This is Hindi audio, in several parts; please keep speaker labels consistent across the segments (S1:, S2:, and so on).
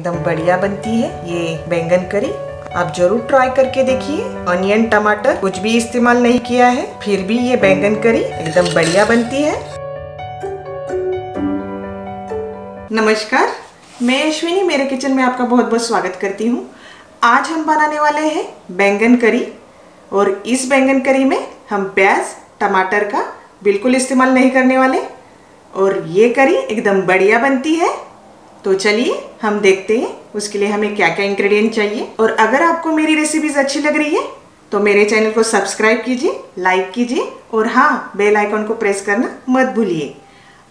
S1: एकदम बढ़िया बनती है। ये बैंगन करी, आप ज़रूर ट्राई करके देखिए। ऑनियन टमाटर, कुछ भी इस्तेमाल नहीं किया है, फिर भी ये बैंगन करी, एकदम बढ़िया बनती है। नमस्कार, मैं अश्विनी, मेरे किचन में आपका बहुत बहुत स्वागत करती हूँ। आज हम बनाने वाले हैं बैंगन करी, और इस बैंगन करी में हम प्याज, टमाटर का बिल्कुल इस्तेमाल नहीं करने वाले। और ये करी एकदम बढ़िया बनती है। तो चलिए, हम देखते हैं, उसके लिए हमें क्या क्या इंग्रेडिएंट चाहिए। और अगर आपको मेरी रेसिपीज़ अच्छी लग रही है तो मेरे चैनल को सब्सक्राइब कीजिए लाइक कीजिए, और हाँ बेल आइकॉन को प्रेस करना मत भूलिए।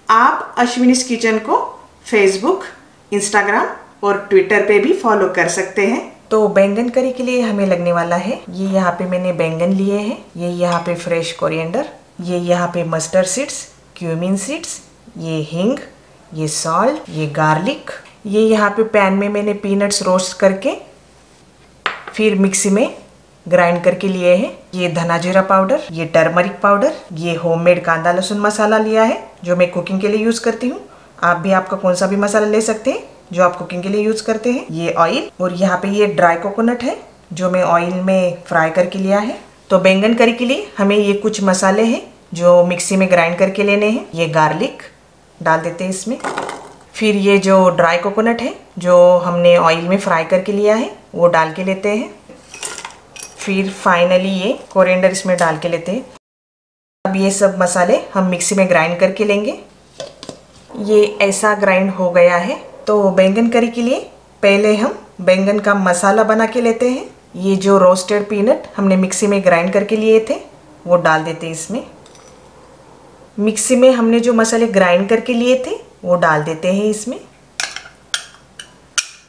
S1: आप अश्विनीस किचन को फेसबुक इंस्टाग्राम और ट्विटर पे भी फॉलो कर सकते हैं। तो बैंगन करी के लिए हमें लगने वाला है, ये यहाँ पे मैंने बैंगन लिए हैं, ये यहाँ पे फ्रेश कोरिएंडर ये यहाँ पे मस्टर्ड सीड्स क्यूमिन सीड्स ये हिंग ये सॉल्ट ये गार्लिक ये यहाँ पे पैन में मैंने पीनट्स रोस्ट करके, फिर मिक्सी में ग्राइंड करके लिए हैं। ये धना जीरा पाउडर ये टर्मरिक पाउडर ये होममेड कांदा लहसुन मसाला लिया है, जो मैं कुकिंग के लिए यूज़ करती हूँ। आप भी आपका कौन सा भी मसाला ले सकते हैं, जो आप कुकिंग के लिए यूज़ करते हैं। ये ऑयल और यहाँ पे ये ड्राई कोकोनट है, जो मैं ऑयल में फ्राई करके लिया है। तो बैंगन करी के लिए हमें ये कुछ मसाले हैं, जो मिक्सी में ग्राइंड करके लेने हैं। ये गार्लिक डाल देते हैं इसमें। फिर ये जो ड्राई कोकोनट है, जो हमने ऑयल में फ्राई करके लिया है, वो डाल के लेते हैं। फिर फाइनली ये कोरिएंडर इसमें डाल के लेते हैं। अब ये सब मसाले हम मिक्सी में ग्राइंड करके लेंगे। ये ऐसा ग्राइंड हो गया है तो बैंगन करी के लिए पहले हम बैंगन का मसाला बना के लेते हैं। ये जो रोस्टेड पीनट हमने मिक्सी में ग्राइंड करके लिए थे, वो डाल देते हैं इसमें। मिक्सी में हमने जो मसाले ग्राइंड करके लिए थे, वो डाल देते हैं इसमें।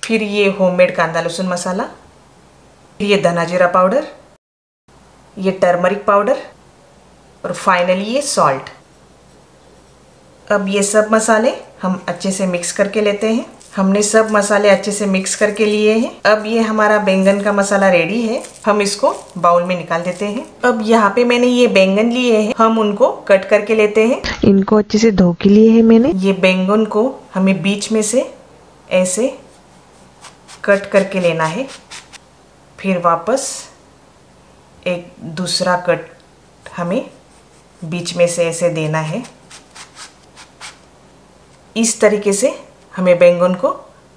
S1: फिर ये होममेड कांदा लहसुन मसाला, फिर ये धना जीरा पाउडर ये टर्मरिक पाउडर और फाइनली ये सॉल्ट अब ये सब मसाले हम अच्छे से मिक्स करके लेते हैं। हमने सब मसाले अच्छे से मिक्स करके लिए हैं। अब ये हमारा बैंगन का मसाला रेडी है। हम इसको बाउल में निकाल देते हैं। अब यहाँ पे मैंने ये बैंगन लिए हैं। हम उनको कट करके लेते हैं। इनको अच्छे से धो के लिए है मैंने। ये बैंगन को हमें बीच में से ऐसे कट करके लेना है। फिर वापस एक दूसरा कट हमें बीच में से ऐसे देना है। इस तरीके से हमें बैंगन को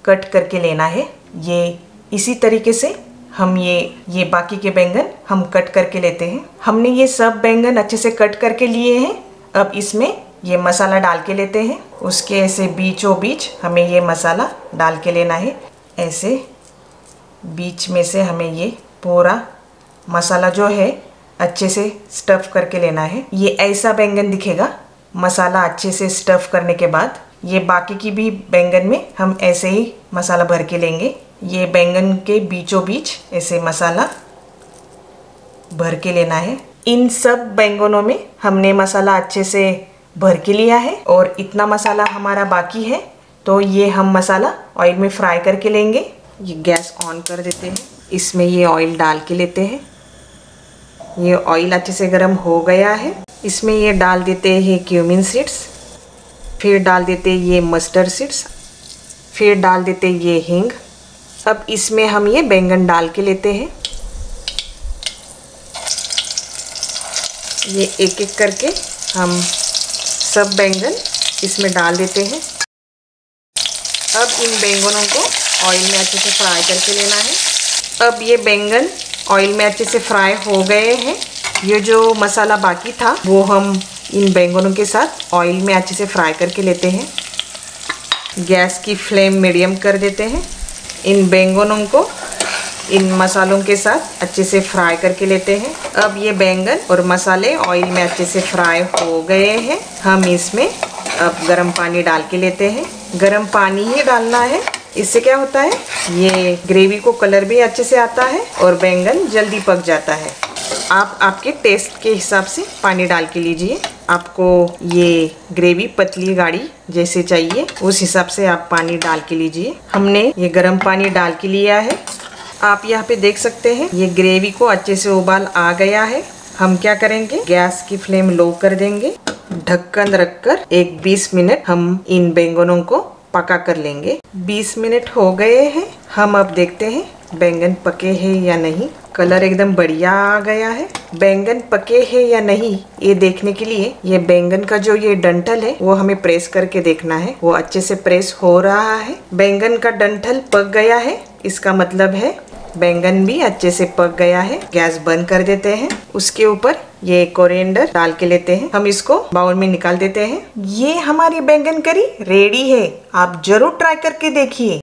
S1: कट करके लेना है। ये इसी तरीके से हम ये ये बाकी के बैंगन हम कट करके लेते हैं। हमने ये सब बैंगन अच्छे से कट करके लिए हैं। अब इसमें ये मसाला डाल के लेते हैं। उसके ऐसे बीचों बीच हमें ये मसाला डाल के लेना है। ऐसे बीच में से हमें ये पूरा मसाला जो है अच्छे से स्टफ़ करके लेना है। ये ऐसा बैंगन दिखेगा, मसाला अच्छे से स्टफ़ करने के बाद। ये बाकी की भी बैंगन में हम ऐसे ही मसाला भर के लेंगे। ये बैंगन के बीचों बीच ऐसे मसाला भर के लेना है। इन सब बैंगनों में हमने मसाला अच्छे से भर के लिया है और इतना मसाला हमारा बाकी है तो ये हम मसाला ऑयल में फ्राई करके लेंगे। ये गैस ऑन कर देते हैं। इसमें ये ऑयल डाल के लेते हैं। ये ऑयल अच्छे से गर्म हो गया है। इसमें ये डाल देते हैं क्यूमिन सीड्स फिर डाल देते ये मस्टर्ड सीड्स फिर डाल देते ये हींग। अब इसमें हम ये बैंगन डाल के लेते हैं। ये एक एक करके हम सब बैंगन इसमें डाल देते हैं। अब इन बैंगनों को ऑयल में अच्छे से फ्राई करके लेना है। अब ये बैंगन ऑयल में अच्छे से फ्राई हो गए हैं। ये जो मसाला बाकी था, वो हम इन बैंगनों के साथ ऑयल में अच्छे से फ्राई करके लेते हैं। गैस की फ्लेम मीडियम कर देते हैं। इन बैंगनों को इन मसालों के साथ अच्छे से फ्राई करके लेते हैं। अब ये बैंगन और मसाले ऑयल में अच्छे से फ्राई हो गए हैं। हम इसमें अब गर्म पानी डाल के लेते हैं। गर्म पानी ही डालना है। इससे क्या होता है? ये ग्रेवी को कलर भी अच्छे से आता है और बैंगन जल्दी पक जाता है। आप आपके टेस्ट के हिसाब से पानी डाल के लीजिए। आपको ये ग्रेवी पतली गाढ़ी जैसे चाहिए, उस हिसाब से आप पानी डाल के लीजिए। हमने ये गर्म पानी डाल के लिया है। आप यहाँ पे देख सकते हैं, ये ग्रेवी को अच्छे से उबाल आ गया है। हम क्या करेंगे, गैस की फ्लेम लो कर देंगे। ढक्कन रखकर एक 20 मिनट हम इन बैंगनों को पका कर लेंगे। 20 मिनट हो गए हैं, हम अब देखते हैं बैंगन पके हैं या नहीं। कलर एकदम बढ़िया आ गया है। बैंगन पके हैं या नहीं, ये देखने के लिए ये बैंगन का जो ये डंठल है, वो हमें प्रेस करके देखना है। वो अच्छे से प्रेस हो रहा है। बैंगन का डंठल पक गया है। इसका मतलब है, बैंगन भी अच्छे से पक गया है। गैस बंद कर देते हैं। उसके ऊपर ये कोरिएंडर डाल के लेते हैं। हम इसको बाउल में निकाल देते हैं। ये हमारी बैंगन करी रेडी है। आप ज़रूर ट्राई करके देखिए।